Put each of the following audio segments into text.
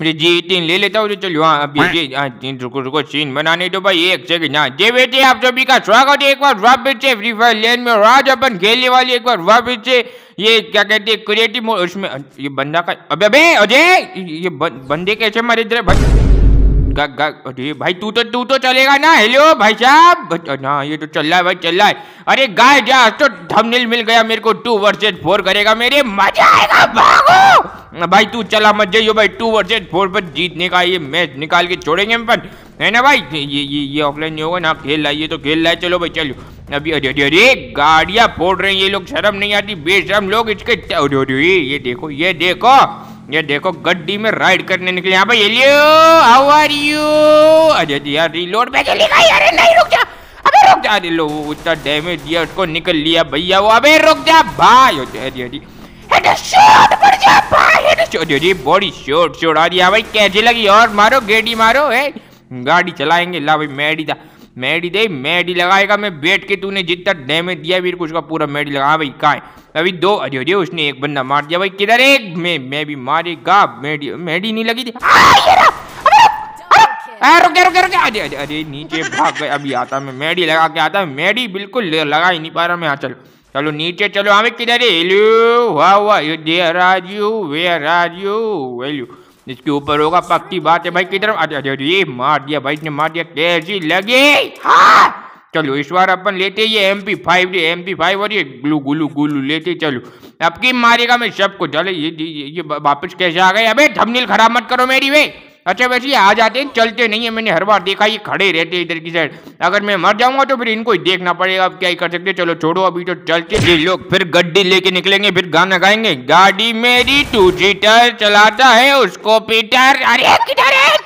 जी तीन ले लेता हूँ चलो हाँ ये ये- हाँ, तीन रुको रुको सीन बनाने दो भाई एक सेकंड हाँ जे बेटे आप सभी का स्वागत है एक बार वापस से फ्री फायर लेन में और आज अपन खेलने वाले एक बार वापस से ये क्या कहते हैं क्रिएटिव उसमें ये बंदा का अबे अबे अजय ये बंदे कैसे मरे इधर? अरे भाई, तू तो तू तो चलेगा ना? हेलो भाई साहब? ना, ये तो चल रहा है, भाई, चल रहा है। अरे गाय, जा तो थंबनेल मिल गया मेरे को टू वर्सेज फोर करेगा मेरे। मज़ा आएगा, भागो! भाई, तू चला मत जाइयो, भाई टू वर्सेज फोर पर जीतने का ये मैच निकाल के छोड़ेंगे हम पर है ना भाई? ये ये ये ऑफलाइन नहीं होगा ना खेल रहा ये तो खेल रहा है चलो भाई, चलो। अभी, अरे अरे अरे, गाड़ियाँ फोड़ रहे हैं, ये लोग, शर्म नहीं आती, बेशरम लोग, इसके अरे अरे, ये देखो ये देखो। ये देखो, गड्डी में राइड करने निकले। यहाँ पे हेलो हाउ आर यू अरे यार रिलोड पे चली गई अरे नहीं, रुक जा। अबे रुक जा। अरे लो, इतना डैमेज दिया, उसको निकल लिया भैया वो। अबे रुक जा भाई अरे अरे बॉडी शॉट आ रही भाई कैसे लगी? और मारो, गेडी मारो है गाड़ी चलाएँगे, ला भाई, मैडी था मैडी दे मैडी लगाएगा मैं, बैठ के तूने जितना डैमेज दिया फिर उसका पूरा मैडी लगा, भाई, कहाँ है? अभी दो, अरे अरे, उसने एक बंदा मार दिया, भाई, किधर एक मैं मैं भी मारेगा मैडी मैडी नहीं लगी थी। रुक रुक रुक अरे अरे अरे, नीचे भाग गए, अभी आता मैं मैडी लगा के आता मैडी बिल्कुल लगा ही नहीं पा रहा मैं हाँ चलो चलो, नीचे चलो हमें किधर है? हेलो, वाह वाह, you there are you, where are you hello इसके ऊपर होगा पक्की बात है भाई किधर अरे अरे अरे ये मार दिया भाई ने मार दिया कैसी लगे। हाँ। चलो इस बार अपन लेते ये M P five M P five और ये ग्लू गुलू गुलू लेते चलो। अब की मारेगा मैं सबको चले ये ये, ये, ये वापस कैसे आ गए? अबे थंबनेल खराब मत करो मेरी वे। अच्छा वैसे ये आ जाते हैं, चलते नहीं है। मैंने हर बार देखा, ये खड़े रहते हैं इधर की साइड अगर मैं मर जाऊँगा तो फिर इनको ही देखना पड़ेगा, अब क्या ही कर सकते चलो छोड़ो अभी तो चलते ये लोग फिर गड्डी लेके निकलेंगे, फिर गाना गाएँगे। गाड़ी मेरी टू सीटर चलाता है उसको पीटर अरे किधर है?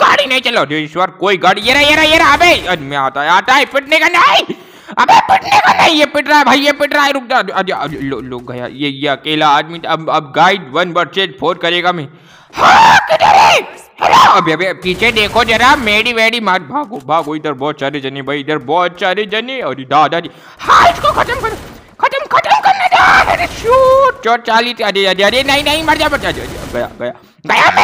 गाड़ी नहीं चलो ईश्वर, कोई गाड़ी, ये रहा ये रहा ये रहा। अबे मैं आता है आता है पिटने का नहीं। अबे पिटने का नहीं, ये पिट रहा है भाई, ये पिट रहा है। रुक जा लो लो गया, ये ये अकेला आदमी अब अब गाइड वन वर्सेज फोर करेगा मैं। अबे अबे, पीछे देखो जरा मेडी वेडी मार भागो। भागो, इधर बहुत सारे जने भाई, इधर बहुत सारे जने, और दादा जी हाँ इसको खत्म करो, खत्म खत्म करने दो। अरे, शूट, चोट चाली थी। अरे अरे अरे, नहीं नहीं, मर जा मर जा गया गया। गया मैं,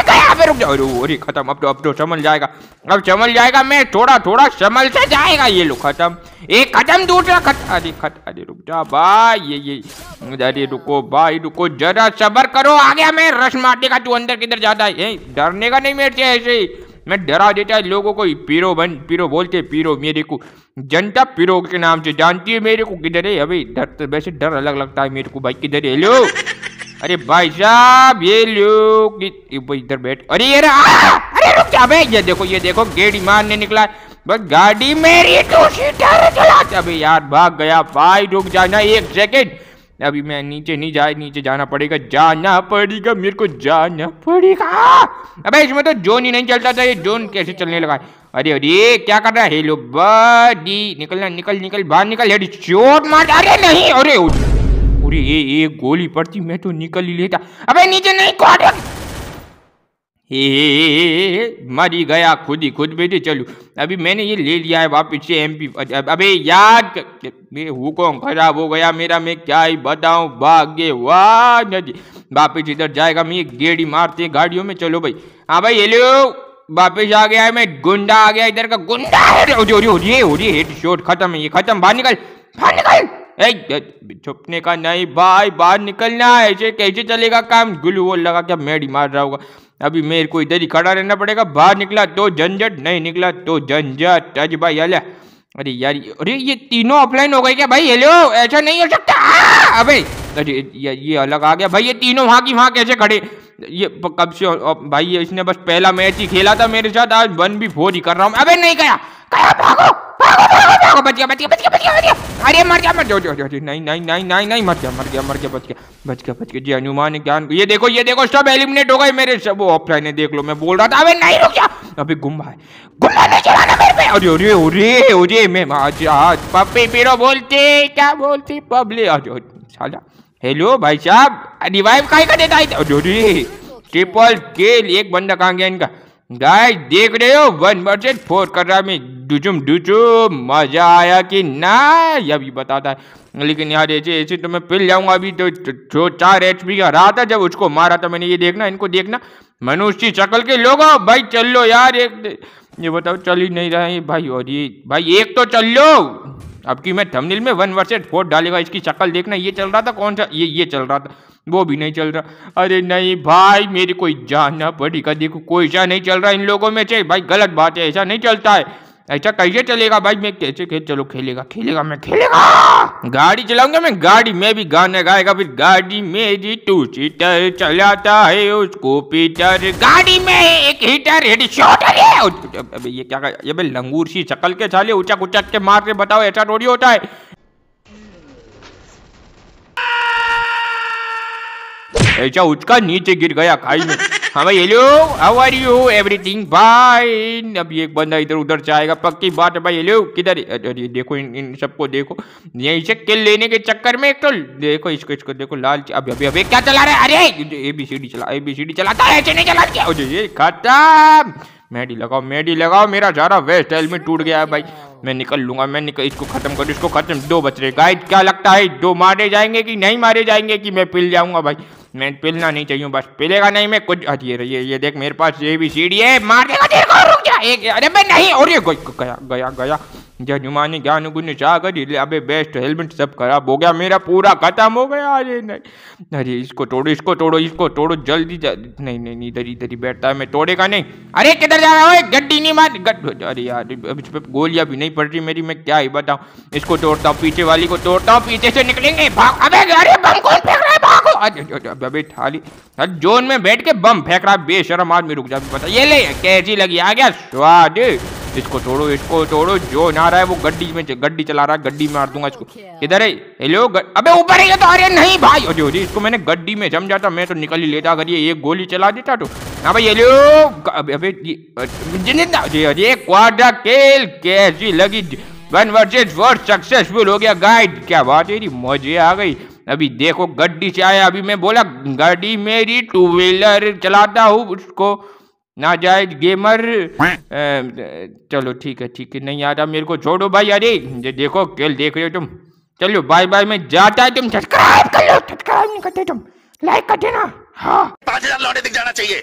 गया, अबे, रुक जाओ अरे अरे, खत्म, अब तो अब तो संभल जाएगा। अब संभल जाएगा, मैं थोड़ा थोड़ा संभल से जाएगा, ये लो, खत्म। एक खत्म, दूसरा खत्म। अरे खत अरे, रुक जा, भाई, ये ये। अरे रुको भाई, रुको, जरा सबर करो आ गया मैं रश मारने का तू अंदर किधर जाता है डरने का नहीं मेरे से ऐसे ही। मैं डरा देता है लोगों को पीरो बन, पीरो बोलते पीरो, मेरे को जनता पीरो के नाम से जानती है, मेरे को किधर है, अभी डर तो वैसे डर अलग लगता है मेरे को भाई, किधर है हेलो अरे भाई साहब, ये भाई इधर बैठ। अरे ये रहा अरे, रुक जा बे ये देखो ये देखो, गेड़ी मारने निकला। बस गाड़ी मेरी टू सीटर चला, अबे यार, भाग गया, भाई, रुक जाना, एक सेकंड अभी मैं नीचे नहीं जाए नीचे जाना पड़ेगा। जाना पड़ेगा, मेरे को जाना पड़ेगा। अबे, इसमें तो जोन ही नहीं चलता था, ये जोन कैसे चलने लगा? अरे अरे, क्या कर रहा है? हेलो, बडी निकलना निकल निकल, बाहर निकल अरे चोट मार। अरे, नहीं, अरे अरे ये गोली पड़ती, मैं तो निकल ही लेता। अबे, नीचे नहीं, कौन हे मरी गया खुद ही खुद बेटे चलो। अभी मैंने ये ले लिया है वापिस से एमपी अबे याद कर- हुकम खराब हो गया मेरा, मैं क्या ही बताऊँ, भाग्य वाह नदी। वापिस इधर जाएगा, मैं गेड़ी मारते गाड़ियों में, चलो भाई। हाँ भाई, हेलो, वापिस आ गया है मैं, गुंडा आ गया इधर का, गुंडा है हेड शॉट खत्म है, ये खत्म, बाहर निकल बाहर निकल। छुपने का नहीं, भाई, बाहर निकलना है, ऐसे कैसे चलेगा काम? गुलू वो लगा, क्या मेडी मार रहा होगा? अभी मेरे को इधर ही खड़ा रहना पड़ेगा, बाहर निकला तो झंझट, नहीं निकला तो झंझट। अज भाई अले अरे यार, अरे ये तीनों ऑफलाइन हो गए क्या भाई? हेलो, ऐसा नहीं हो सकता। आ! अबे, अरे ये ये अलग आ गया। भाई, ये तीनों वहाँ की वहाँ कैसे खड़े? ये कब से भाई, इसने बस पहला मैच ही खेला था मेरे साथ, आज वन भी फोर ही कर रहा हूँ। अबे, नहीं गया। गया भागो? बच गया बच गया बच गया बच गया बच गया। अरे मर गया मर अरे, नहीं नहीं नहीं नहीं नहीं मर गया मर गया मर गया बच गया बच गया बच गया। जी हनुमान ज्ञान ये देखो ये देखो सब एलिमिनेट हो गए मेरे सब ऑफलाइन है देख लो मैं बोल रहा था अबे नहीं रुक जा। अबे गुम्बा है गुम्बा नहीं चलाना मेरे पे। अरे अरे अरे अरे मैं आज आज पप्पी पीरो बोलते क्या बोलते पब्लिक अरे साला। हेलो भाई साहब रिवाइव काहे का देता है? अरे ट्रिपल किल एक बंदा कहाँ गया इनका? गाइस देख रहे हो वन वर्सेस फोर कर रहा मैं। डुचुम डुचुम मज़ा आया कि ना? अभी बताता है। लेकिन यार ऐसे ऐसे तो मैं पिल जाऊँगा अभी तो जो चार एच पी का रहा था जब उसको मारा था मैंने ये देखना, इनको देखना। मनुष्य शक्ल के लोगो, भाई चल लो यार, एक ये बताओ, चल ही नहीं रहा है भाई, और ये, भाई एक तो चल। लो अब की मैं थंबनेल में वन वर्सेस फोर डालेगा, इसकी शक्ल देखना, ये चल रहा था, कौन सा? ये ये चल रहा था, वो भी नहीं चल रहा। अरे नहीं भाई, मेरी कोई जानना पड़ेगा देखो कोई सा नहीं चल रहा इन लोगों में से, भाई गलत बात है, ऐसा नहीं चलता है। ऐसा कैसे चलेगा भाई? मैं कैसे खेल, चलो खेलेगा खेलेगा, मैं खेलेगा। गाड़ी चलाऊँगा मैं, गाड़ी में भी गाना गाएगा, फिर गाड़ी मेरी टू सीटर चलाता है, उसको पीटर गाड़ी में एक हीटर हेड शॉटर है अबे, ये क्या ये भाई लंगूर सी शक्ल के छाले उचक उचक के मार के बताओ, ऐसा थोड़ी होता है। ऐसा उसका नीचे गिर गया, खाई में। हाँ भाई hello how are you everything fine अभी एक बंदा इधर उधर जाएगा पक्की बात है भाई हेलो किधर अरे देखो इन इन सबको देखो। यहीं से किल लेने के चक्कर में एक तो देखो इसको इसको देखो, लाल अभी अभी अभी क्या चला रहा है? अरे, ए बी सी डी चला ए बी सी डी चलाता है ऐसे नहीं चला क्या? ये खत्म। मेडी लगाओ मेडी लगाओ, मेरा सारा वेस्ट हेलमेट टूट गया है भाई। मैं निकल लूँगा, मैं निकल, इसको खत्म कर, इसको खत्म। दो बच रहे गाइड क्या लगता है? दो मारे जाएँगे कि नहीं मारे जाएँगे कि मैं पिल जाऊँगा भाई? मैं पिलना नहीं चाहिए, बस पिलेगा नहीं, मैं कुछ ये ये ये देख मेरे पास ये भी सीढ़ी है, मार देगा तेरे को, रुक जा, एक अरे मैं नहीं, और ये गया गया गया। जजुमानी ज्ञान, गुण कर अबे बेस्ट हेलमेट सब खराब हो गया, मेरा पूरा खत्म हो गया, अरे नहीं। अरे इसको तोड़ो इसको तोड़ो इसको तोड़ो, जल्दी जल्दी नहीं नहीं इधर इधर ही बैठता है, मैं तोड़ेगा नहीं। अरे किधर जा रहा है गड्डी नहीं मार अरे यार, अब इस पर गोलियाँ भी नहीं पड़ रही मेरी, मैं क्या ही बताऊँ। इसको तोड़ता हूँ, पीछे वाली को तोड़ता हूँ, पीछे से निकलेंगे अरे भागो अबे थाली जोन में बैठ के बम फेंक रहा है। बेशरम आदमी रुक जा। बता ये ले कैसी लगी आ गया स्वाद। इसको तोड़ो इसको तोड़ो। जो ना रहा है वो गड्डी में गड्डी चला रहा है गड्डी मार दूँगा इसको। इधर है हेलो अबे ऊपर है तो अरे नहीं भाई अरे अरे इसको मैंने गड्डी में जम जाता मैं तो निकल ही लेता। अगर ये एक गोली चला देता तो हाँ भाई हेलो अबे अरे क्वाड्रा केल कैसी लगी। वन वर्सेस वर्ड सक्सेसफुल हो गया। गाइड क्या बात है मज़े आ गई। अभी देखो गड्डी से आया अभी मैं बोला गाड़ी मेरी टू व्हीलर चलाता हूँ उसको ना जाए गेमर चलो ठीक है ठीक है नहीं आ रहा मेरे को छोड़ो भाई अरे ये देखो खेल देख रहे हो तुम। चलो बाय बाय मैं जाता है तुम सब्सक्राइब कर लो सब्सक्राइब नहीं करते तुम लाइक कर देना। हाँ। पाँच हज़ार लौटे दिख जाना चाहिए।